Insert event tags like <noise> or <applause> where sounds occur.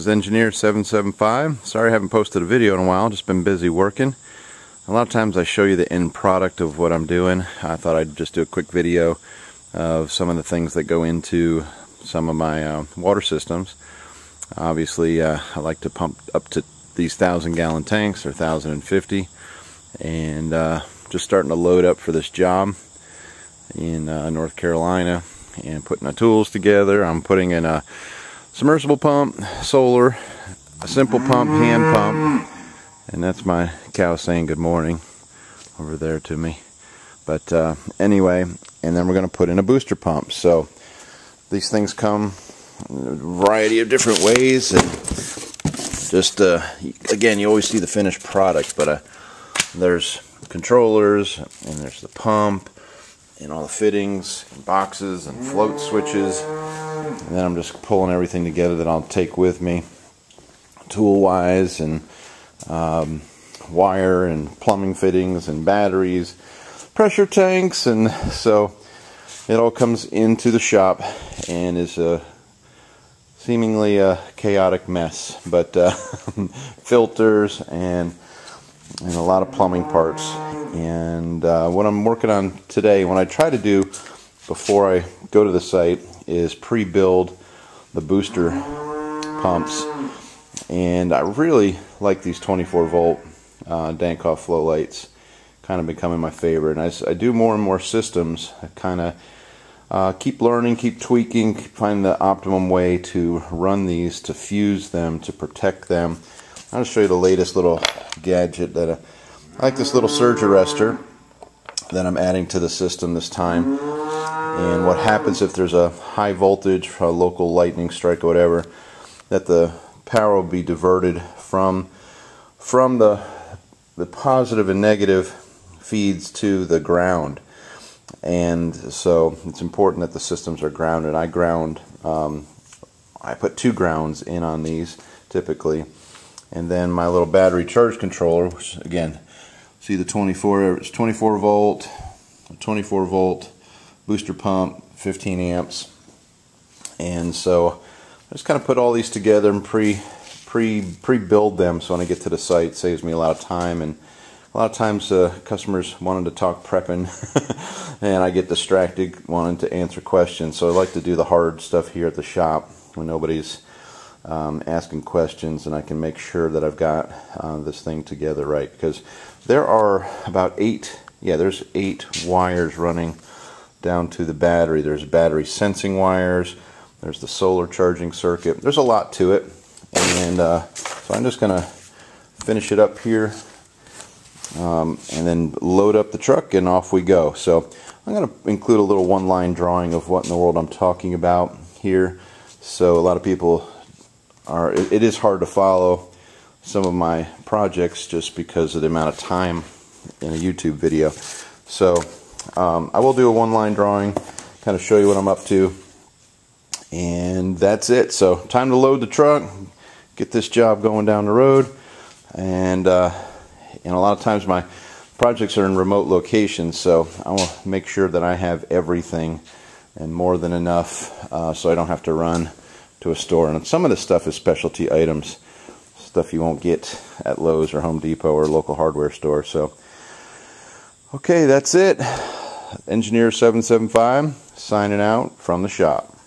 is Engineer775. Sorry I haven't posted a video in a while, just been busy working. A lot of times I show you the end product of what I'm doing. I thought I'd just do a quick video of some of the things that go into some of my uh, water systems. Obviously, uh, I like to pump up to these 1,000 gallon tanks, or 1,050, and uh, just starting to load up for this job in uh, North Carolina and putting my tools together. I'm putting in a submersible pump, solar, a simple pump, hand pump, and that's my cow saying good morning over there to me. But uh, anyway, and then we're going to put in a booster pump. So these things come in a variety of different ways, and just uh, again, you always see the finished product, but uh, there's controllers, and there's the pump, and all the fittings, and boxes, and float switches. And then I'm just pulling everything together that I'll take with me, tool wise, and um, wire, and plumbing fittings, and batteries, pressure tanks, and so it all comes into the shop and is a seemingly a chaotic mess, but uh, <laughs> filters and and a lot of plumbing parts. And uh, what I'm working on today, what I try to do before I go to the site, is pre-build the booster pumps. And I really like these 24 volt uh, Dankoff Flowlights, kind of becoming my favorite. And as I do more and more systems, I kind of uh, keep learning, keep tweaking, keep finding the optimum way to run these, to fuse them, to protect them. I'll show you the latest little gadget that I, I like this little surge arrestor that I'm adding to the system this time. And what happens if there's a high voltage, a local lightning strike or whatever, that the power will be diverted from from the the positive and negative feeds to the ground. And so it's important that the systems are grounded. I ground, um, I put two grounds in on these typically and then my little battery charge controller which again see the 24 it's 24 volt 24 volt booster pump 15 amps. And so I just kind of put all these together and pre pre pre build them. So when I get to the site saves me a lot of time. And a lot of times uh, customers wanting to talk prepping <laughs> and I get distracted wanting to answer questions. So I like to do the hard stuff here at the shop when nobody's um, asking questions and I can make sure that I've got uh, this thing together right. Because there are about eight yeah there's eight wires running down to the battery. There's battery sensing wires. There's the solar charging circuit. There's a lot to it. And uh, so I'm just gonna finish it up here um, and then load up the truck and off we go. So I'm gonna include a little one line drawing of what in the world I'm talking about here. So a lot of people are it, it is hard to follow some of my projects just because of the amount of time in a YouTube video. So um, I will do a one-line drawing, kind of show you what I'm up to, and that's it. So time to load the truck, get this job going down the road, and uh, and a lot of times my projects are in remote locations, so I will make sure that I have everything and more than enough, uh, so I don't have to run to a store. And some of this stuff is specialty items, stuff you won't get at Lowe's or Home Depot or local hardware store. So, okay, that's it. Engineer 775 signing out from the shop.